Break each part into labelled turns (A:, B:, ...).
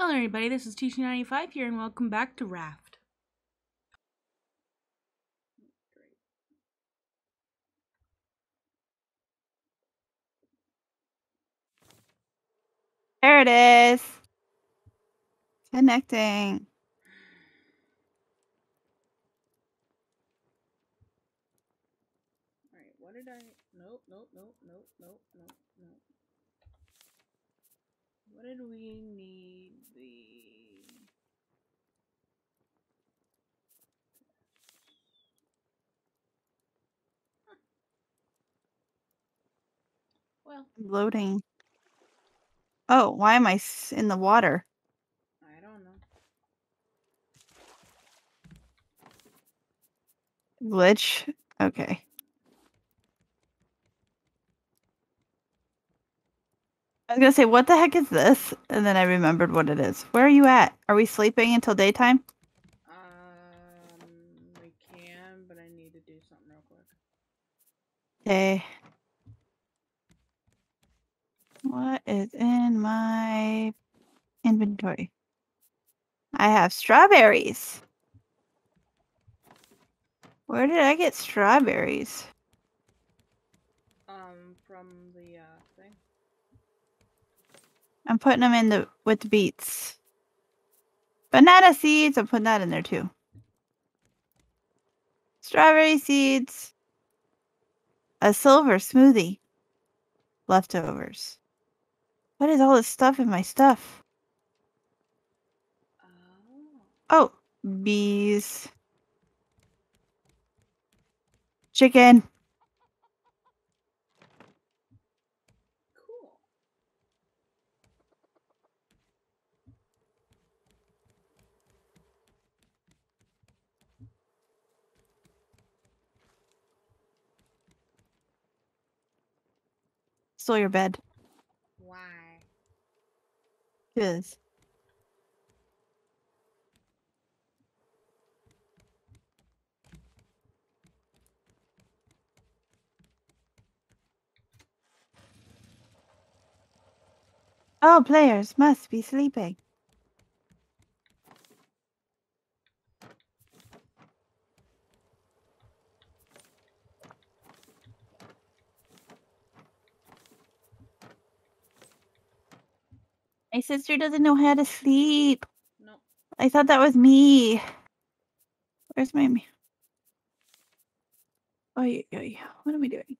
A: Hello everybody, this is TT95 here and welcome back to Raft.
B: There it is. Connecting.
A: Alright, what did I... Nope, nope, nope, nope, nope, nope, nope. What did we need Well,
B: Loading. Oh, why am I s- in the water?
A: I don't know.
B: Glitch. Okay. I was gonna say, what the heck is this? And then I remembered what it is. Where are you at? Are we sleeping until daytime?
A: Um, we can, but I need to do something real quick.
B: Okay. What is in my inventory? I have strawberries. Where did I get strawberries?
A: Um, from the, uh, thing.
B: I'm putting them in the with the beets. Banana seeds. I'm putting that in there too. Strawberry seeds. A silver smoothie. Leftovers. What is all this stuff in my stuff?
A: Oh.
B: Oh, bees. Chicken.
A: Cool.
B: Stole your bed.
A: Why?
B: Cause Oh, players must be sleeping. My sister doesn't know how to sleep.
A: No.
B: I thought that was me. Where's my me? Oh, yeah, yeah, yeah. What am I doing?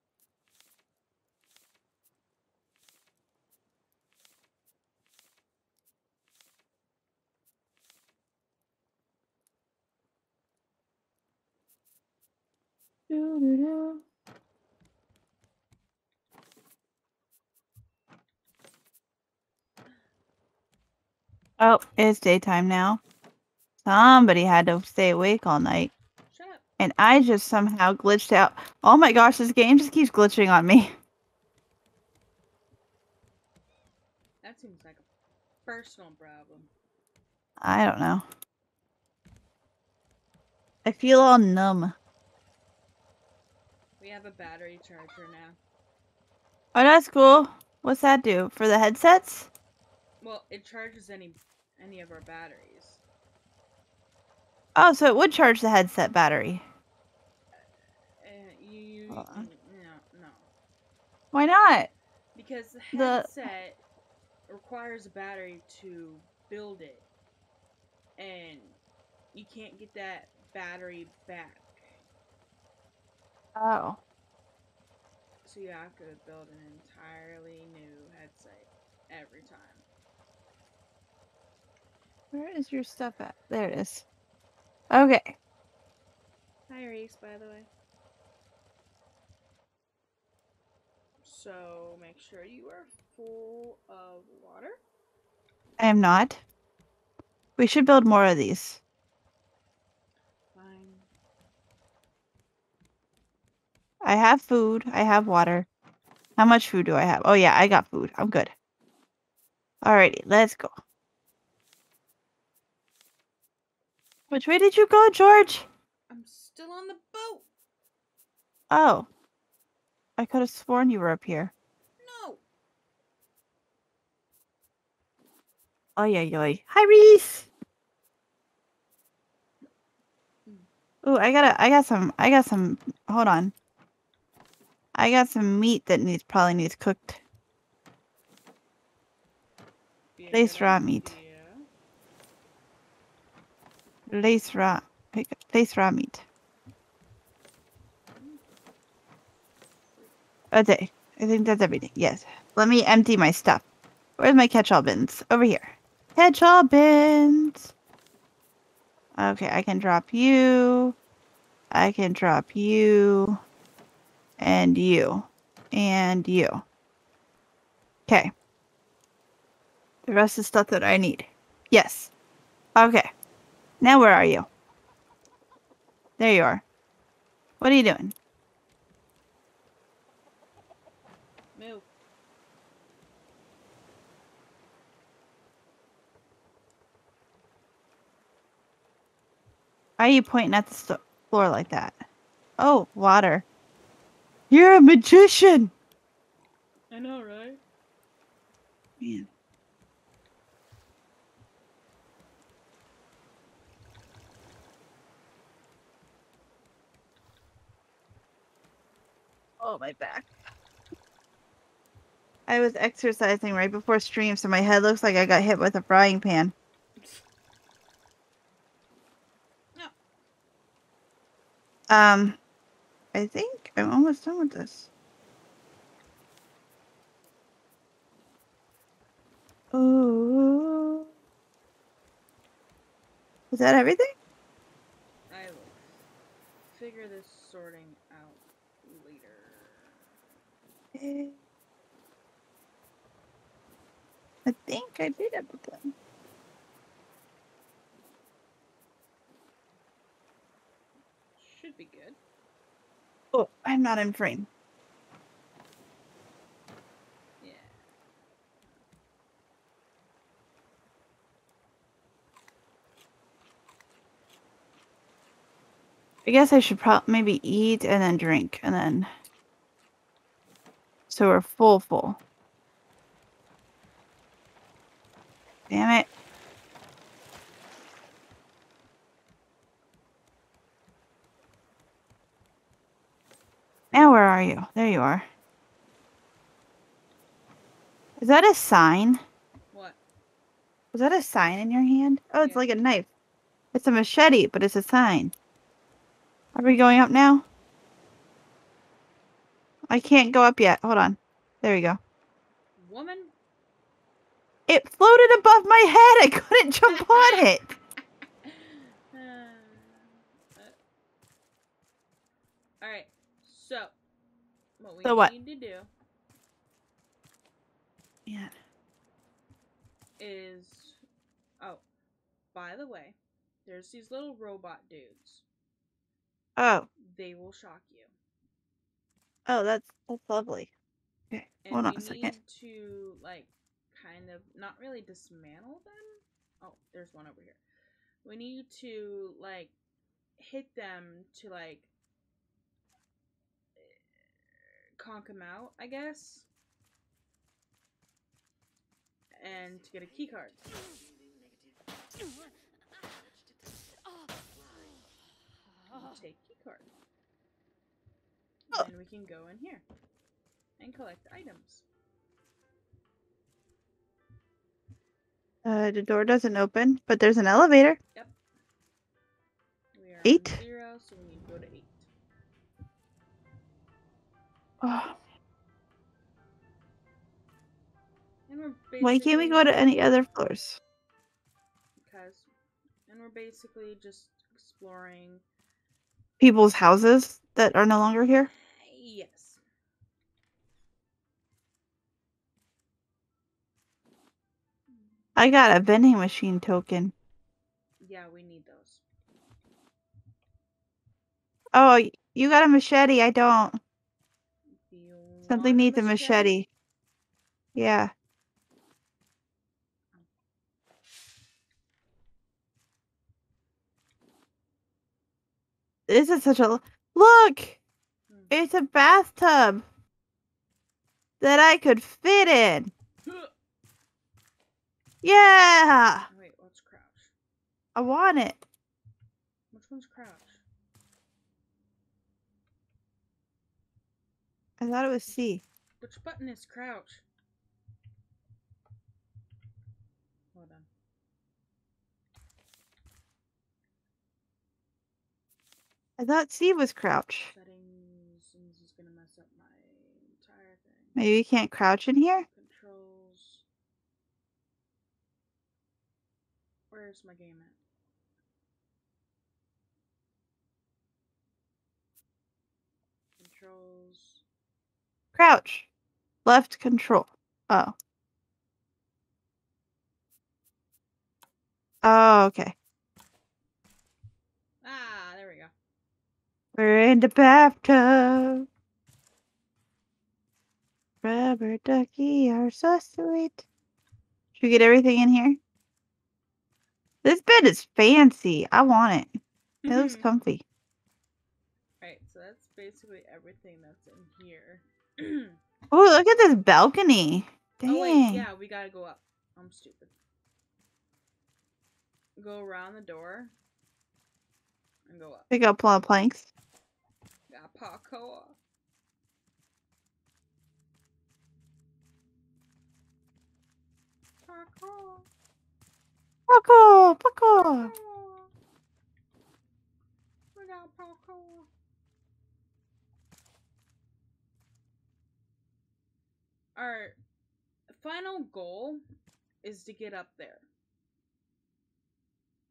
B: Doo-doo-doo. Oh, it's daytime now. Somebody had to stay awake all night.
A: Shut up.
B: And I just somehow glitched out. Oh my gosh, this game just keeps glitching on me.
A: That seems like a personal problem.
B: I don't know. I feel all numb.
A: We have a battery charger now.
B: Oh, that's cool. What's that do? For the headsets?
A: Well, it charges any any of our batteries.
B: Oh, so it would charge the headset battery.
A: Uh, you, n- no, no,
B: Why not?
A: because the
B: The-
A: headset requires a battery to build it, and you can't get that battery back.
B: Oh.
A: So you have to build an entirely new headset every time.
B: Where is your stuff at? There it is. Okay.
A: Hi, Reese, by the way. So make sure you are full of water.
B: I am not. We should build more of these.
A: Fine.
B: I have food. I have water. How much food do I have? Oh, yeah, I got food. I'm good. Alrighty, let's go. Which way did you go, George?
A: I'm still on the boat.
B: Oh. I could have sworn you were up here.
A: No.
B: Oh yeah, yoy. Hi, Reese. Ooh, I gotta. I got some. I got some. Hold on. I got some meat that needs probably needs cooked.
A: Be a
B: Lace
A: good
B: raw meat.
A: idea.
B: Raw. pick- meat. It. I think that's everything. Yes. Let me empty my stuff. Where's my catch-all bins? Over here. Catch-all bins. Okay, I can drop you. I can drop you. And you. And you. Okay. The rest is stuff that I need. Yes. Okay. Now where are you? There you are. What are you doing?
A: Move.
B: Why are you pointing at the floor like that? Oh, water. You're a magician.
A: I know, right?
B: Man. Oh, my back. I was exercising right before stream, so my head looks like I got hit with a frying pan. Um, I think I'm almost done with this. Ooh. Is that everything?
A: I will figure this sorting out later.
B: I think I did everything.
A: Should be good.
B: Oh, I'm not in frame.
A: Yeah.
B: I guess I should probably maybe eat and then drink and then. So we're full, full. Damn it. Now where are you? There you are. Is that a sign?
A: What?
B: Was that a sign in your hand? Oh, it's
A: Yeah.
B: like a knife. It's a machete, but it's a sign. Are we going up now? I can't go up yet. Hold on. There we go.
A: Woman?
B: It floated above my head. I couldn't jump on it.
A: Uh, Alright, so what we
B: So what?
A: need to do
B: Yeah.
A: is oh, by the way, there's these little robot dudes.
B: Oh.
A: They will shock you.
B: Oh, that's that's lovely. Okay.
A: And
B: Hold on a second.
A: need to like kind of not really dismantle them. Oh, there's one over here. We need to like hit them to like conk them out, I guess. And to get a key card. Take key card.
B: Oh.
A: Then we can go in here and collect items.
B: Uh, the door doesn't open, but there's an elevator.
A: We are
B: Eight?
A: zero, so we need to go to eight.
B: Oh,
A: And we're
B: why can't we go to any other floors?
A: Because, and we're basically just exploring.
B: People's houses that are no longer here.
A: Yes.
B: I got a vending machine token.
A: Yeah, we need those.
B: Oh, you got a machete. I don't.
A: You
B: Something needs a machete. Yeah. This is such a look. It's a bathtub that I could fit in. Yeah!
A: Wait, what's crouch?
B: I want it.
A: Which one's crouch?
B: I thought it was C.
A: Which button is crouch? Hold on.
B: I thought C was crouch.
A: Settings. and This is gonna mess up my entire thing.
B: Maybe you can't crouch in here?
A: Controls. Where's my game at? Controls.
B: Crouch. Left control. Oh. Oh, okay.
A: Ah, there we go.
B: We're in the bathtub. Rubber ducky are so sweet. Should we get everything in here? This bed is fancy. I want it. It looks mm-hmm. comfy.
A: Alright, so that's basically everything that's in here.
B: Oh, look at this balcony. Dang.
A: Oh wait, yeah, we gotta go up. I'm stupid. Go around the door and go up.
B: Pick up planks.
A: Got parkour. Parkour.
B: Parkour, parkour.
A: Parkour. We got parkour. Our final goal is to get up there.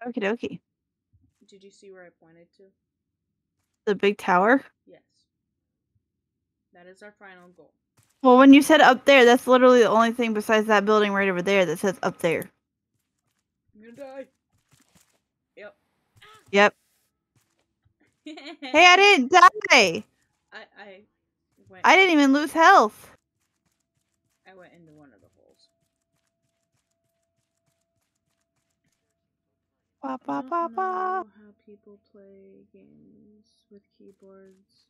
B: Okie dokie.
A: Did you see where I pointed to?
B: The big tower.
A: Yes. That is our final goal.
B: Well, when you said up there, that's literally the only thing besides that building right over there that says up there.
A: I'm gonna die. Yep.
B: Yep. Hey, I didn't die.
A: I I went.
B: I didn't even lose health.
A: I went into one of the holes.
B: Ba
A: I
B: ba
A: don't
B: ba ba.
A: know how people play games with keyboards.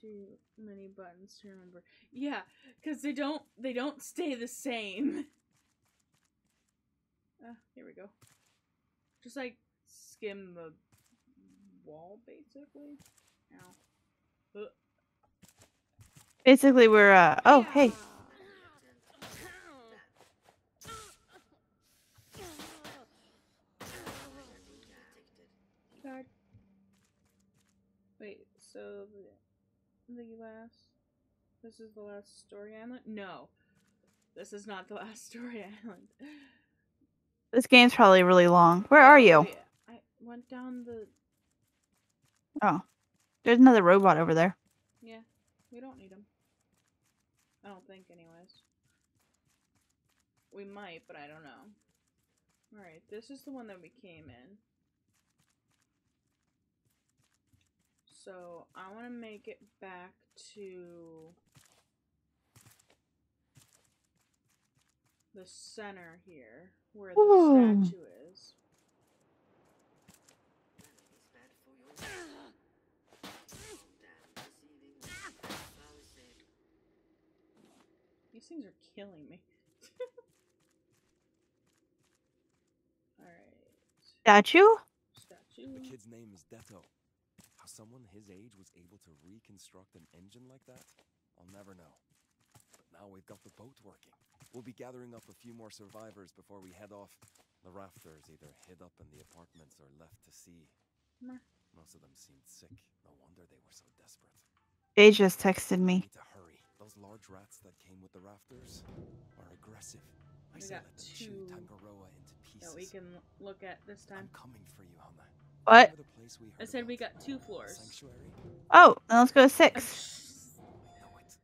A: Too many buttons to remember. Yeah, because they don't they don't stay the same. Ah, here we go. Just like skim the wall, basically. Ow. Ugh.
B: Basically, we're uh. Oh, hey.
A: God. Wait, so the, the last. This is the last story island? No. This is not the last story island.
B: This game's probably really long. Where are you?
A: I went down the.
B: Oh, there's another robot over there.
A: Yeah, we don't need them. I don't think, anyways. We might, but I don't know. Alright, this is the one that we came in. So, I want to make it back to the center here, where the
B: Ooh.
A: statue is. These things are killing me. Alright.
B: Statue?
A: Statue.
C: The kid's name is Detto. How someone his age was able to reconstruct an engine like that, I'll never know. But now we've got the boat working. We'll be gathering up a few more survivors before we head off. The rafters either hid up in the apartments or left to sea.
A: Meh.
C: Most of them seemed sick. No wonder they were so desperate.
B: Jay just texted me.
C: Need to hurry. Those large rats that came with the rafters are aggressive. I
A: We
C: said
A: got
C: let them chew
A: two
C: Tangaroa into pieces.
A: That we can look at this time.
C: I'm coming for you, Hana.
B: What?
C: Remember the place we
A: I said we got two floors.
B: Oh, then let's go to six.
C: I know it.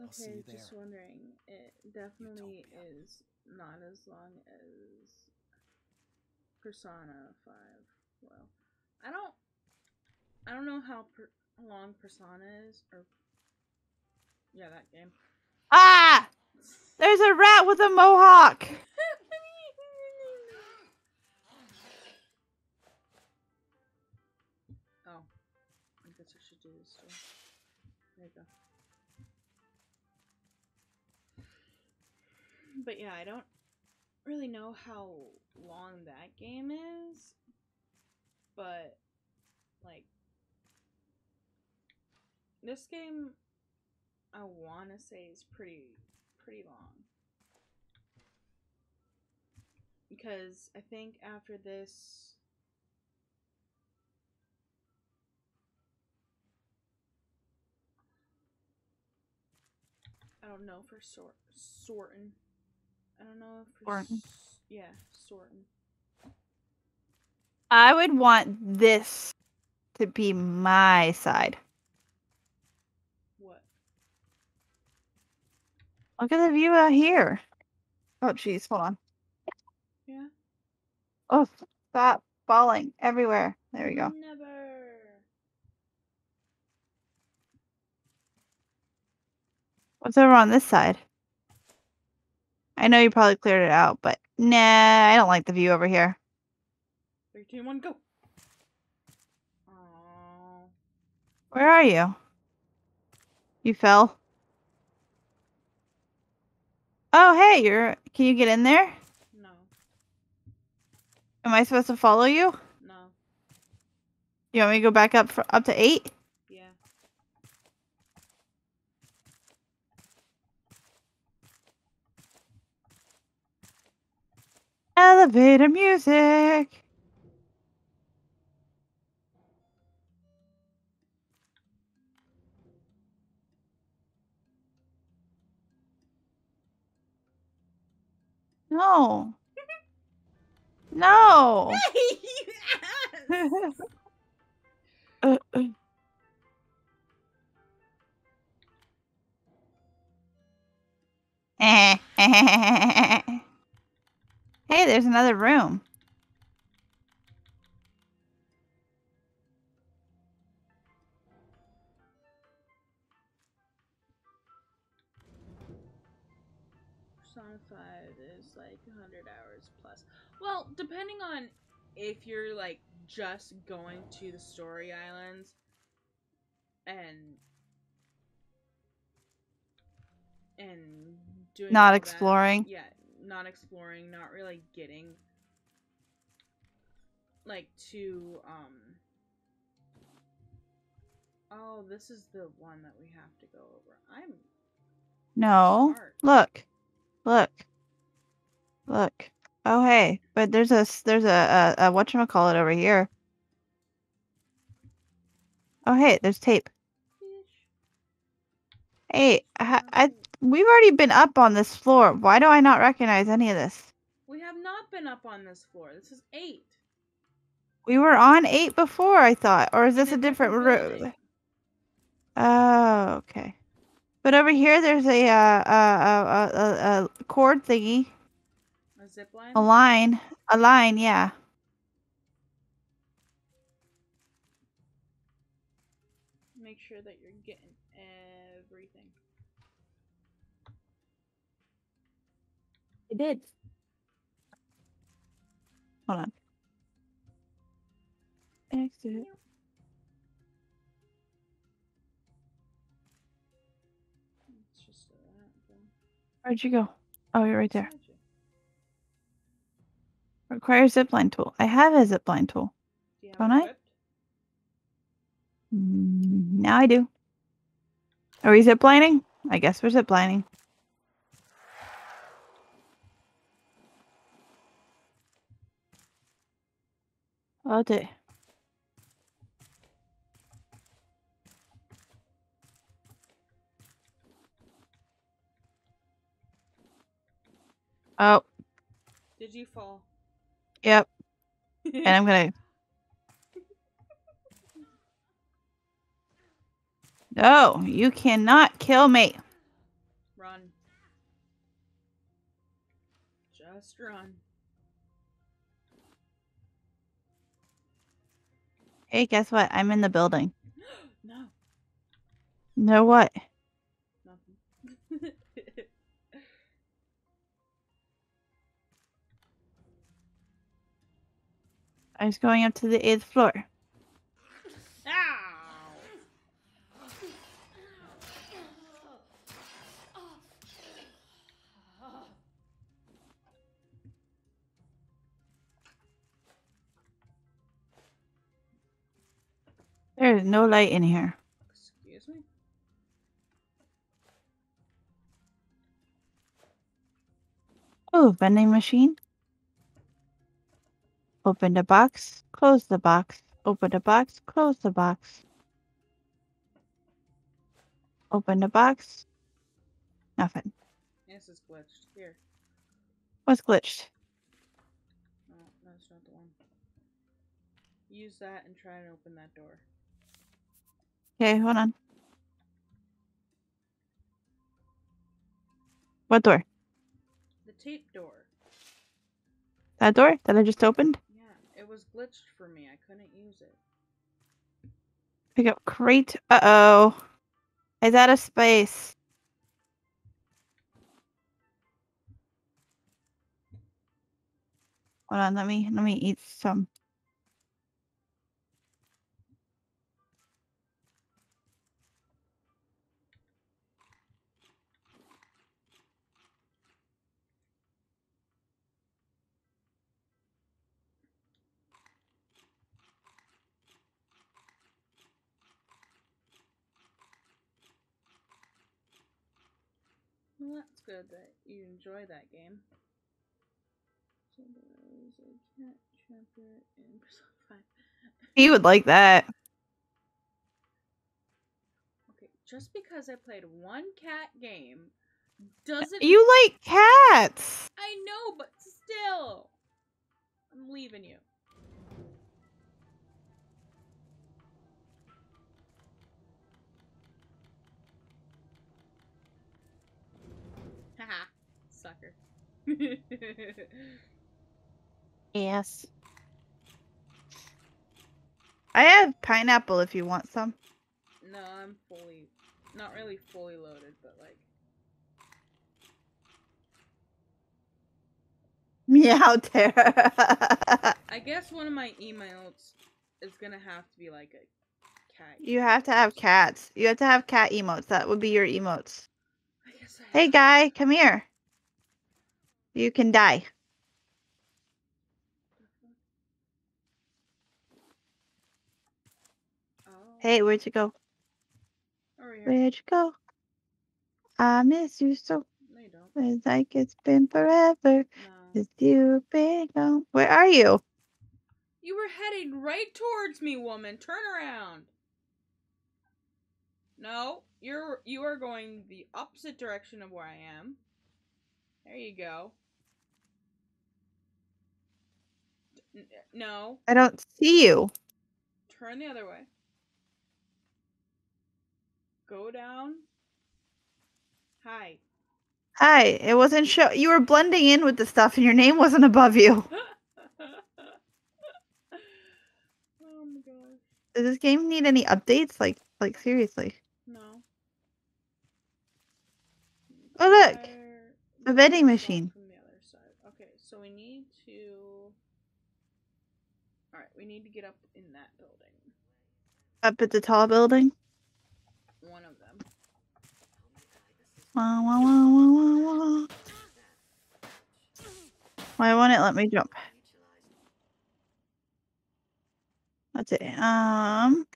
C: I'll see
A: Okay, just wondering. It definitely is not as long as Persona 5. Well, I don't I don't know how per, long Persona is or yeah, that game.
B: Ah! There's a rat with a mohawk.
A: Do too. Uh, there you go. But yeah, I don't really know how long that game is, but like this game I want to say is pretty pretty long. Because I think after this I don't know for sort sorting. I don't know for
B: Sorting.
A: yeah, sorting.
B: I would want this to be my side.
A: What?
B: Look at the view out here. Oh, jeez. Hold on.
A: Yeah.
B: Oh, stop falling everywhere. There we go.
A: Never.
B: What's over on this side? I know you probably cleared it out, but nah, I don't like the view over here.
A: Three, two, one, go.
B: Where are you? You fell? Oh, hey, you're. Can you get in there?
A: No.
B: Am I supposed to follow you?
A: No.
B: You want me to go back up for, up to eight?
A: Yeah.
B: Elevator music. No. No. Uh, uh. hey, there's another room.
A: Persona 5 is like 100 hours plus. Well, depending on if you're like just going to the story islands and and doing
B: Not
A: all that.
B: exploring.
A: Yeah, not exploring, not really getting like to um Oh, this is the one that we have to go over. I'm
B: No.
A: smart.
B: Look. Look. Look. Oh, hey. But there's a there's a a, a whatchamacallit over here. Oh, hey, there's tape. Hey, I, I we've already been up on this floor. Why do I not recognize any of this?
A: We have not been up on this floor. This is eight.
B: We were on eight before, I thought, or is this a different room? Oh, okay. But over here, there's a uh, a, a, a, cord thingy,
A: A zip line?
B: a line, a line. Yeah.
A: Make sure that
B: I did. Hold on. Exit.
A: It's just a that.
B: Where'd you go? Oh, you're right there.
A: Beside you.
B: Require zipline tool. I have a zipline tool.
A: Do
B: don't I? Mm, Now I do. Are we ziplining? I guess we're ziplining. Oh. Oh,
A: Did you fall?
B: yep. And I'm gonna. No, you cannot kill me.
A: run. Just run.
B: Hey, guess what? I'm in the building.
A: no,
B: No, what?
A: nothing.
B: I was going up to the eighth floor. There's no light in here.
A: Excuse me?
B: Oh, vending machine. Open the box, close the box, open the box, close the box. Open the box. Nothing.
A: This is glitched. Here.
B: What's glitched?
A: No, that's not the one. Use that and try and open that door.
B: Okay, hold on. What door?
A: The tape door.
B: That door that I just opened?
A: Yeah, it was glitched for me. I couldn't use it.
B: Pick up crate. Uh oh. Is that a space? Hold on, let me let me eat some.
A: Well, that's good that you enjoy that game. So there is a cat chapter in Persona 5.
B: He would like that.
A: Okay, just because I played one cat game doesn't.
B: You like cats.
A: I know, but still. I'm leaving you. Haha, sucker.
B: Yes. I have pineapple if you want some.
A: no, I'm fully. Not really fully loaded, but like.
B: Meow Tara.
A: I guess one of my emails is gonna have to be like a cat.
B: you have to have cats. You have to have cat emotes. That would be your emotes.
A: I guess I
B: Hey guy, come here. You can die.
A: Oh,
B: Hey, where'd you go?
A: Oh.
B: Where'd you go? I miss you so.
A: No, you don't.
B: It's like it's been forever
A: No.
B: since you've been gone. Where are you?
A: You were heading right towards me, woman. Turn around. No, you're you are going the opposite direction of where I am. There you go. No,
B: I don't see you.
A: turn the other way. Go down. Hi.
B: Hi, it wasn't show. You were blending in with the stuff, and your name wasn't above you.
A: oh my gosh.
B: Does this game need any updates? Like, like seriously?
A: No.
B: Oh, look, a vending machine.
A: From the other side. Okay, so we need to. All right, we need to get up in that building.
B: Up at the tall building.
A: One of them.
B: Wah, wah, wah, wah, wah. Why won't it let me jump? That's it. Um.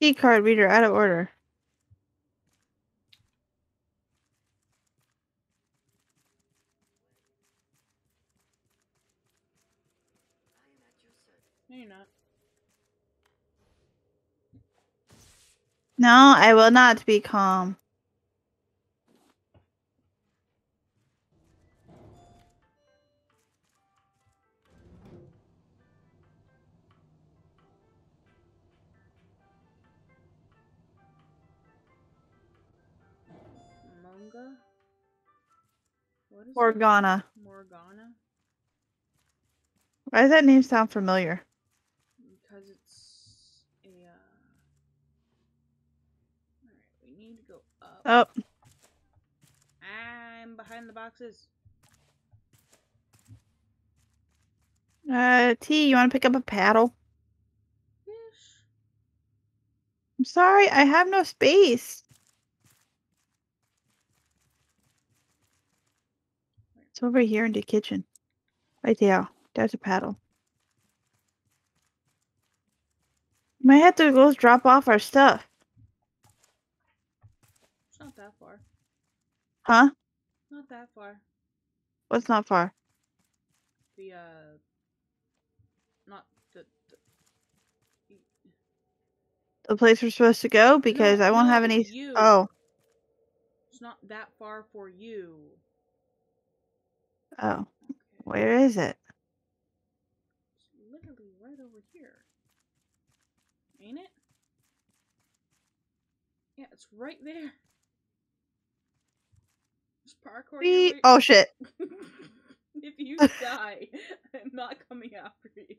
B: Key card reader out of order.
A: No, you're not.
B: No, I will not be calm.
A: Is that?
B: Morgana.
A: Morgana.
B: Why does that name sound familiar?
A: Because it's a. Uh... All right, we need to go up.
B: Oh,
A: I'm behind the boxes.
B: uh, T, you want to pick up a paddle?
A: Fish.
B: I'm sorry, I have no space. It's over here in the kitchen. Right there. There's a paddle. Might have to go drop off our stuff.
A: It's not that far.
B: Huh?
A: Not that far.
B: What's not far?
A: The uh, not the. the
B: The place we're supposed to go? Because
A: No,
B: I won't have any.
A: you.
B: Oh.
A: it's not that far for you.
B: Oh. Where is it?
A: It's literally right over here. Ain't it? Yeah, it's right there. Just parkour
B: Wee- Oh shit.
A: if you die, I'm not coming after you.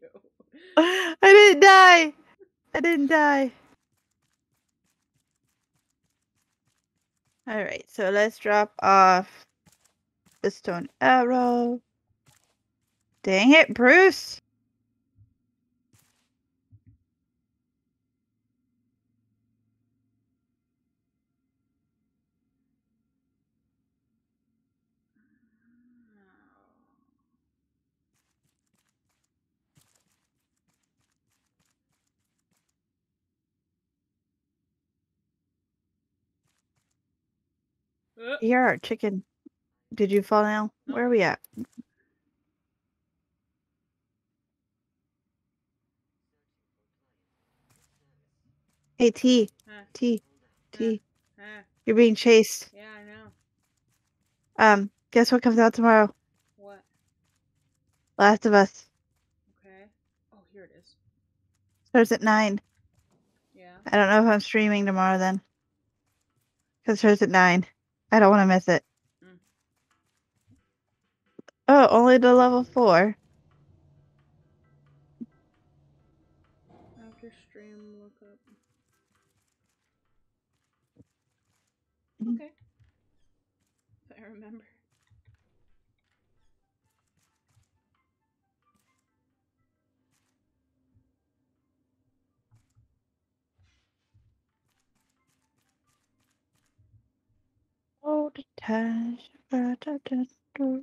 B: I didn't die. I didn't die. All right, so let's drop off the stone arrow. Dang it, Bruce.
A: Uh,
B: Here, chicken. Did you fall down?
A: No.
B: Where are we at? Hey, T.
A: huh,
B: T. T.
A: huh.
B: You're being chased.
A: Yeah, I know.
B: Um, guess what comes out tomorrow?
A: What?
B: Last of Us.
A: Okay. Oh, here it is.
B: Starts at 9.
A: Yeah.
B: I don't know if I'm streaming tomorrow then. Because it starts at 9. I don't want to miss it. Oh, only to level 4.
A: After stream, look up.
B: Mhm.
A: Okay. If I remember.
B: Oh, the tash. ba-da-da-da.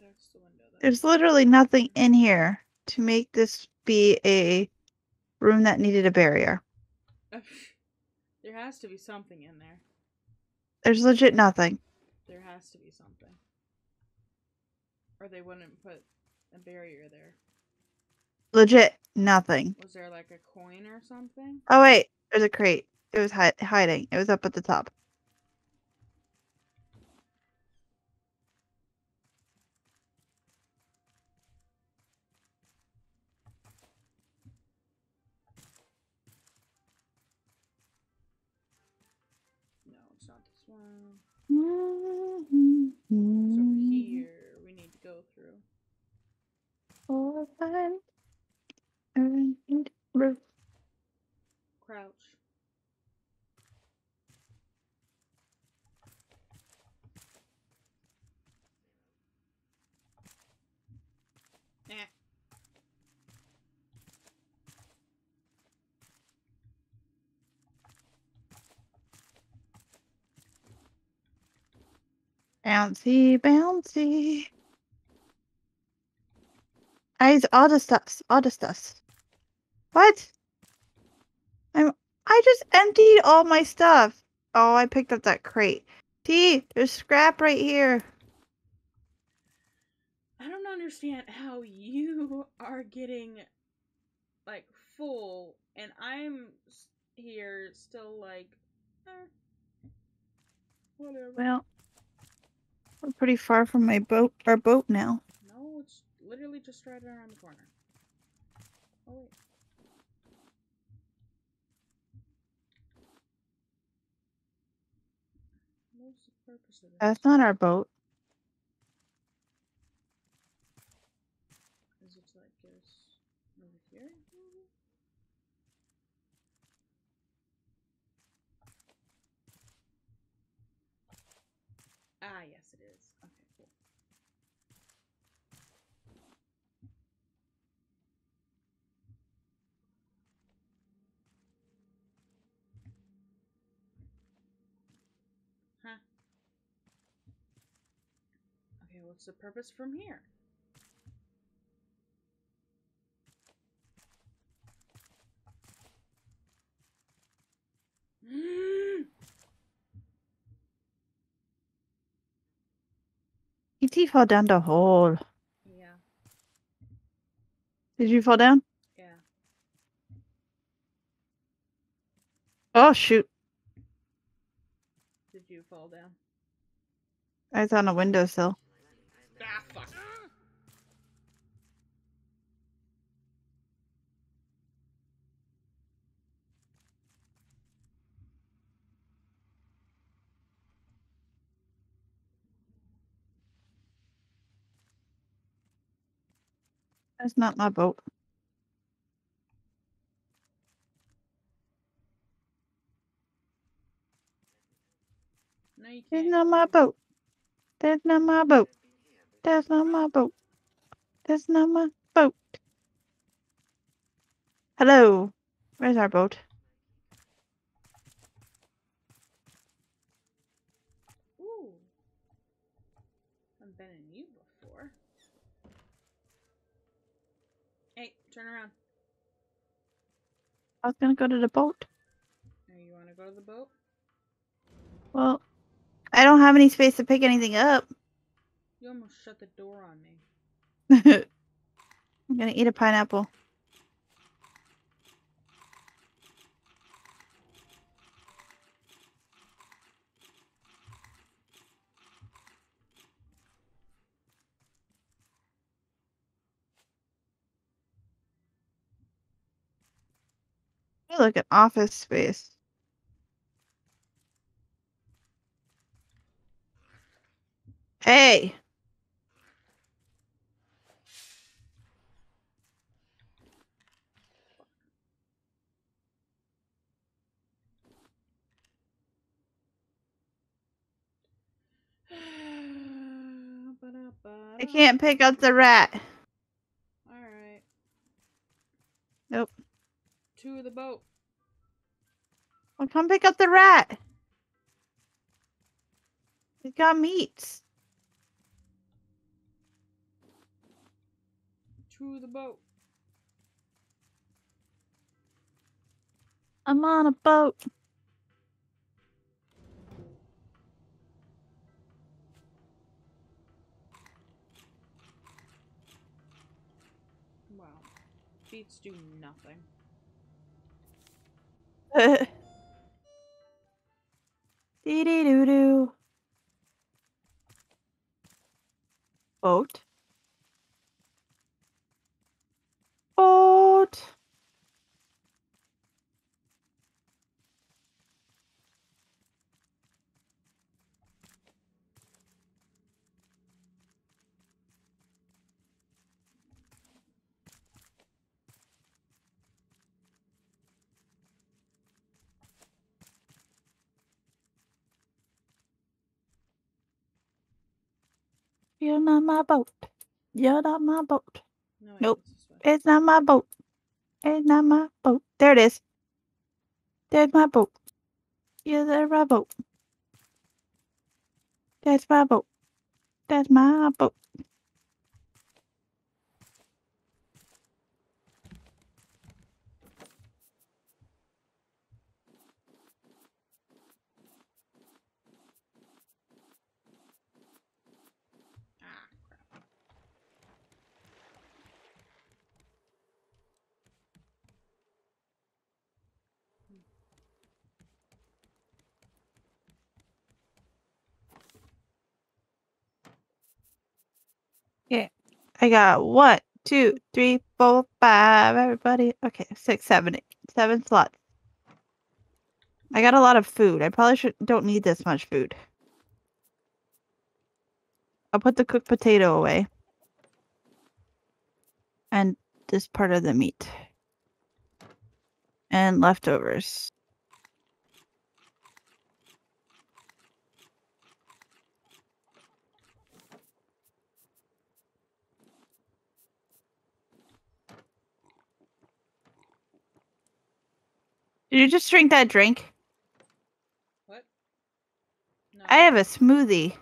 A: That's the window. That
B: There's literally nothing in here to make this be a room that needed a barrier.
A: there has to be something in there.
B: There's legit nothing.
A: There has to be something. Or they wouldn't put a barrier there.
B: Legit nothing.
A: Was there like a coin or something?
B: Oh wait, there's a crate. It was hi- hiding. It was up at the top.
A: Over here. We need to go through.
B: Four, five, and roof.
A: Crouch. Eh.
B: Bouncy, bouncy. Eyes, all the stuffs, all the stuffs. What? I'm. I just emptied all my stuff. Oh, I picked up that crate. See, there's scrap right here.
A: I don't understand how you are getting like full and I'm here still like eh, whatever.
B: Well, we're pretty far from my boat. Our boat now.
A: no, it's literally just right around the corner. Oh wait. What's the purpose of this?
B: That's not our boat.
A: Is it like this over here? maybe? Ah, yes, it is. Okay, cool. What's the purpose from here?
B: ET fell down the hole.
A: yeah,
B: Did you fall down?
A: yeah.
B: Oh shoot!
A: Did you fall down?
B: I was on a windowsill.
A: Ah, fuck.
B: That's not my boat.
A: No, you
B: That's not my boat. That's not my boat. That's not my boat. That's not my boat. Hello. Where's our boat?
A: Ooh. I've been in you before. Hey, turn around.
B: I was gonna go to the boat.
A: Now you want to go to the boat?
B: Well, I don't have any space to pick anything up.
A: You almost shut the door on me.
B: I'm gonna eat a pineapple. Look at office space. Hey, I can't pick up the rat.
A: Alright.
B: Nope.
A: To the boat.
B: Well, come pick up the rat. It got meats.
A: To the boat.
B: I'm on a boat.
A: Wow. Beats do nothing.
B: Dee dee doo doo. Boat. You're not my boat. You're not my boat.
A: No,
B: Nope.
A: it's.
B: Not my boat. It's not my boat. There it is. There's my boat. Yeah, there's my boat. That's my boat. That's my boat. I got one, two, three, four, five. Everybody. Okay, six, seven, eight, seven slots. I got a lot of food. I probably should don't need this much food. I'll put the cooked potato away. And this part of the meat. And leftovers. Did you just drink that drink?
A: What? No.
B: I have a smoothie.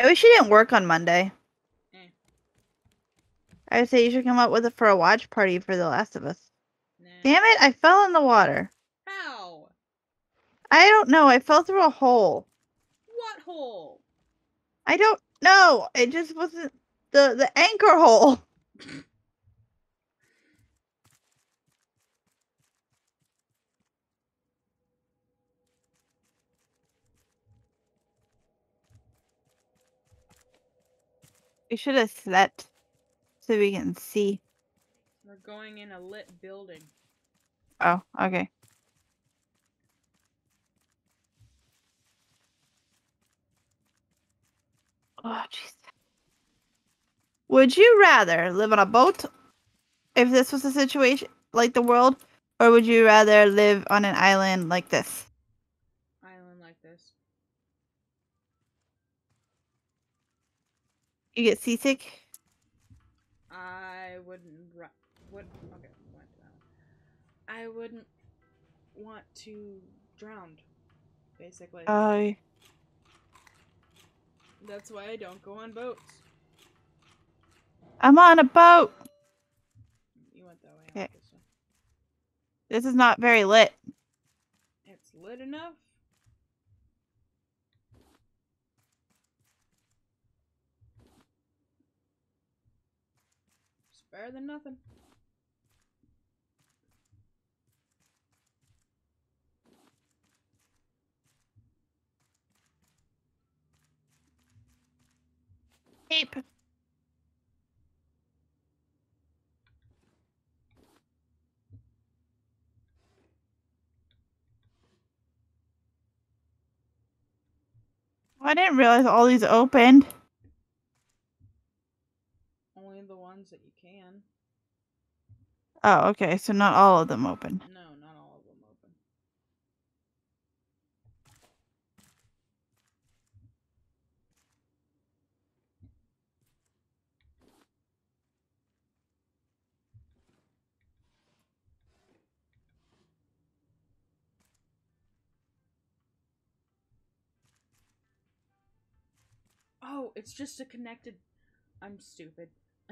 B: I wish you didn't work on Monday.
A: Eh.
B: I would say you should come up with it for a watch party for The Last of Us. Damn it! I fell in the water.
A: How?
B: I don't know. I fell through a hole.
A: What hole?
B: I don't know. It just wasn't the the anchor hole. We should have slept so we can see.
A: We're going in a lit building.
B: Oh, okay. Oh, jeez. Would you rather live on a boat if this was a situation like the world, or would you rather live on an island like this?
A: Island like this.
B: You get seasick?
A: I wouldn't. Would okay. I wouldn't want to drown. Basically,
B: I.
A: that's why I don't go on boats.
B: I'm on a boat.
A: You went that way.
B: Okay.
A: this.
B: This is not very lit.
A: It's lit enough. It's better than nothing.
B: I didn't realize all these opened.
A: Only the ones that you can.
B: Oh, okay. So not all of them open.
A: No, not all of them open. It's just a connected. I'm stupid.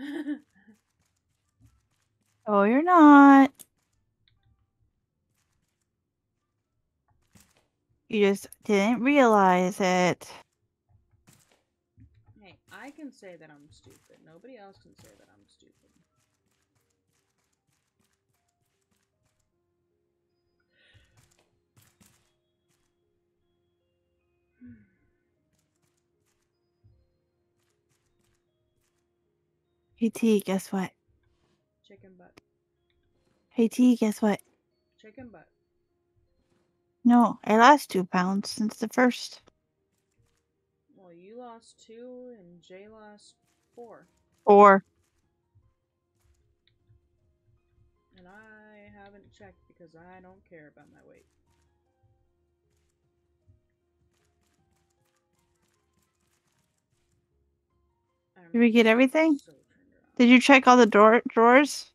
B: Oh, you're not. You just didn't realize it.
A: hey, I can say that I'm stupid. Nobody else can say that I'm
B: Hey T, guess what?
A: Chicken butt.
B: Hey T, guess what?
A: Chicken butt.
B: No, I lost two pounds since the first.
A: Well, you lost two and Jay lost four.
B: Four.
A: And I haven't checked because I don't care about my weight.
B: Did we get everything?
A: so.
B: Did you check all the door drawers?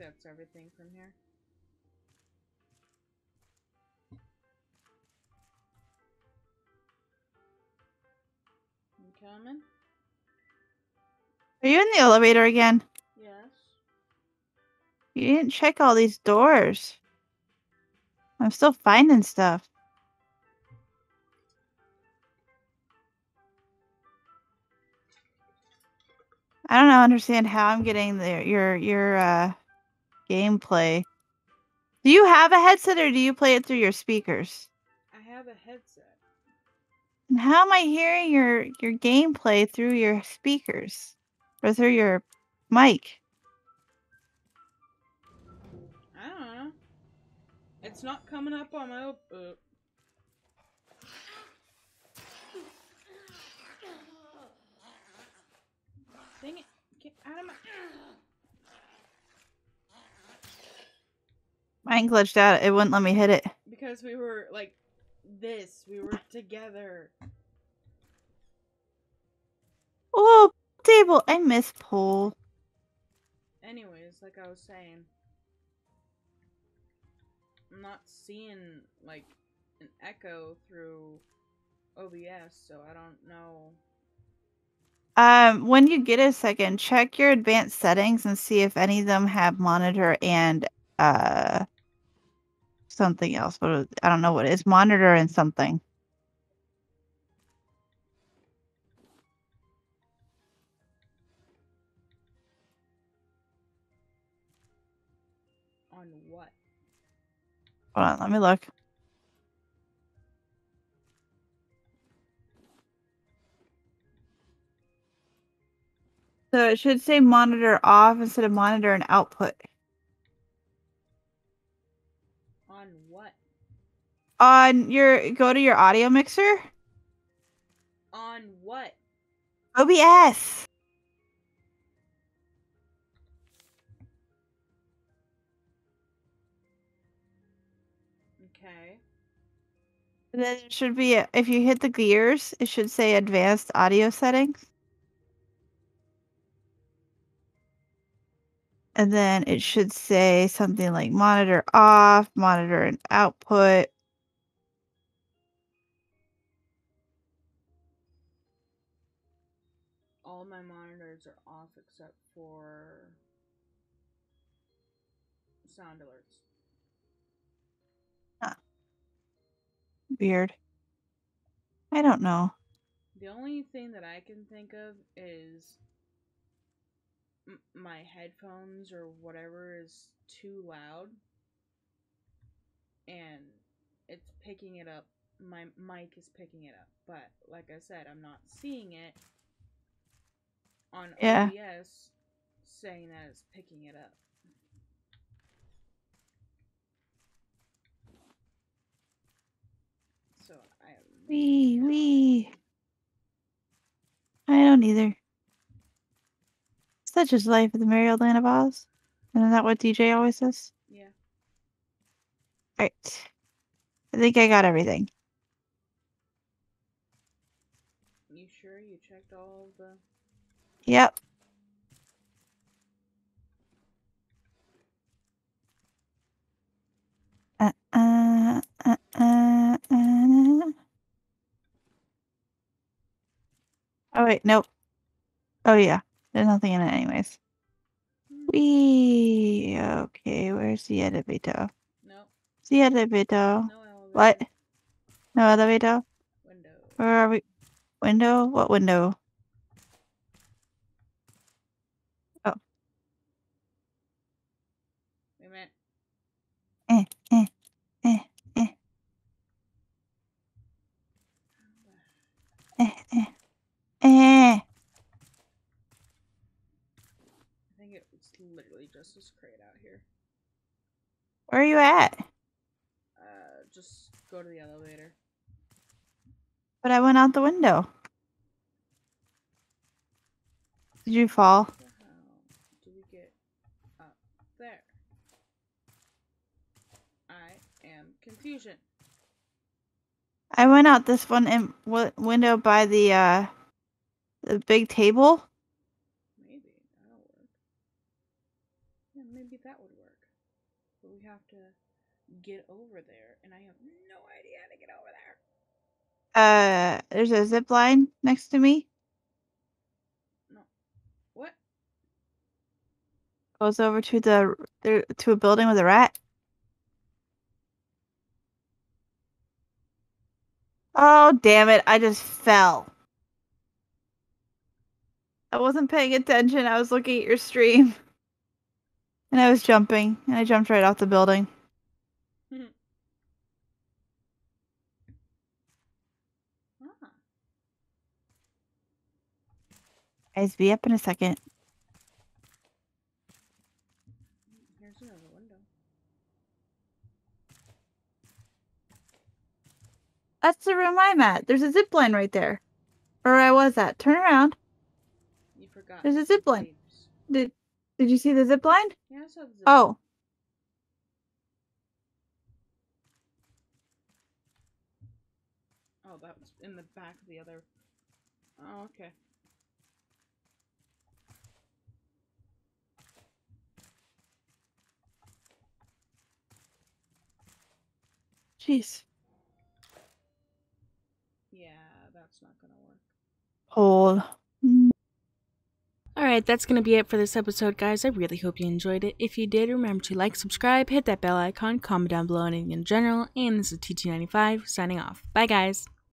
A: That's everything from here. You coming?
B: Are you in the elevator again?
A: Yes.
B: You didn't check all these doors. I'm still finding stuff. I don't know, understand how I'm getting the, your your uh gameplay. Do you have a headset or do you play it through your speakers?
A: I have a headset.
B: And how am I hearing your your gameplay through your speakers or through your mic?
A: I don't know. It's not coming up on my. Uh, dang it! Get out of my.
B: Mine glitched out. It wouldn't let me hit it.
A: Because we were like this. We were together.
B: Oh, table. I miss pole.
A: Anyways, like I was saying, I'm not seeing like an echo through OBS, so I don't know.
B: Um, when you get a second, check your advanced settings and see if any of them have monitor and uh something else. but uh, I don't know what it is. Monitor and something.
A: On what?
B: Hold on, let me look. So it should say monitor off instead of monitor and output.
A: On
B: your go to your audio mixer.
A: On what?
B: OBS.
A: Okay.
B: And then it should be if you hit the gears, it should say advanced audio settings. And then it should say something like monitor off, monitor and output.
A: All my monitors are off except for sound alerts. Ah.
B: Weird. I don't know.
A: The only thing that I can think of is my headphones or whatever is too loud and it's picking it up. My mic is picking it up, but like I said, I'm not seeing it on
B: Yeah.
A: OBS saying that it's picking it up. So I
B: Wee, wee. I don't either. Such is life of the Merry Old Land of Oz. Isn't that what DJ always says?
A: Yeah.
B: Alright. I think I got everything.
A: You sure you checked all the
B: Yep. Uh, uh, uh, uh, uh. Oh wait, nope. Oh yeah, there's nothing in it anyways. Wee. Okay, where's the elevator?
A: No,
B: The elevator.
A: no elevator.
B: What? No elevator.
A: Window.
B: Where are we? Window? What window?
A: Wait a minute.
B: Eh, eh, eh, eh, eh, eh, eh.
A: I think it's literally just this crate out here.
B: Where are you at?
A: Uh, just go to the elevator.
B: But I went out the window. Did you fall?
A: How do we get up there? I am confusion.
B: I went out this one in w- window by the uh the big table.
A: Maybe that'll work. Yeah, maybe that would work. But we have to get over there, and I have no idea how to get over there.
B: Uh, there's a zip line next to me. No.
A: What?
B: Goes over to the to a building with a rat. Oh damn it! I just fell. I wasn't paying attention. I was looking at your stream. And I was jumping, and I jumped right off the building.
A: Hmm.
B: Guys, be up in a second.
D: Another window.
B: That's the room I'm at. There's a zip line right there. Or I was at. Turn around.
D: Forgot.
B: There's a zip line. Did Did you see the zip line?
D: Yeah, I saw the zip
B: Oh.
D: Oh, that was in the back of the other. Oh, okay.
B: Jeez.
D: Yeah, that's not gonna work.
B: Hold. Mm.
A: Alright, that's going to be it for this episode, guys. I really hope you enjoyed it. If you did, remember to like, subscribe, hit that bell icon, comment down below anything in general, and this is TT95 signing off. Bye, guys.